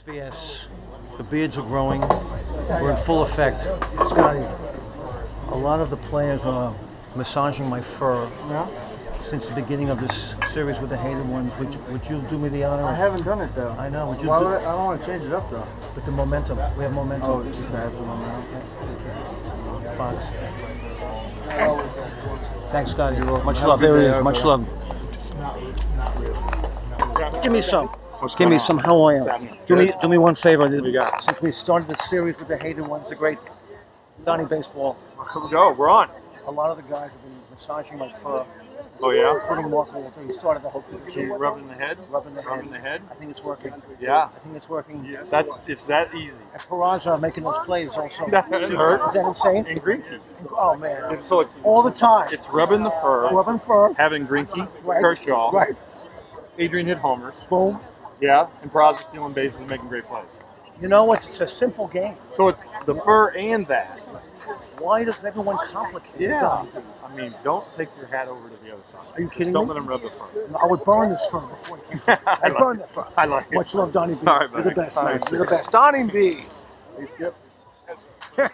SVS. The beards are growing. We're in full effect. Scotty, a lot of the players are massaging my fur Yeah? since the beginning of this series with the hated ones. Would you, would you do me the honor? I haven't done it though. I know. Would you Why do- would I, I don't want to change it up though. With the momentum. We have momentum. Oh, just add some amount. Fox. Thanks, Scotty. Much a love. There he is. Much love. Give me some. Give me some. How are you? Do me, do me one favor. got? Since we started the series with the hated ones, the great Donnie Baseball, Here we go. We're on. a lot of the guys have been massaging my fur, Oh yeah. including Mark Walter. He started the whole So thing. you rubbing the head. Rubbing the Rubbing head. the head. I think it's working. Yeah. I think it's working. That's it's that easy. And Peraza making those plays also. That hurt. Is that insane? And Greinke. Oh man. It's, so it's All the time. it's rubbing the fur. Rubbing fur. Having Greinke, Right. Kershaw, Right. Adrian hit homers. Boom. Yeah, and Peraza stealing bases and making great plays. You know what? It's a simple game. So it's the fur and that. Why does everyone complicate it? Yeah. I mean, don't take your hat over to the other side. Are you kidding me? Don't let them rub the fur. I would burn this fur before came I I'd like burn it. that fur. I like it. Much love, Donnie B. All right, You're the best, All man. right, You're the best. Donnie B. Yep.